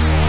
Yeah.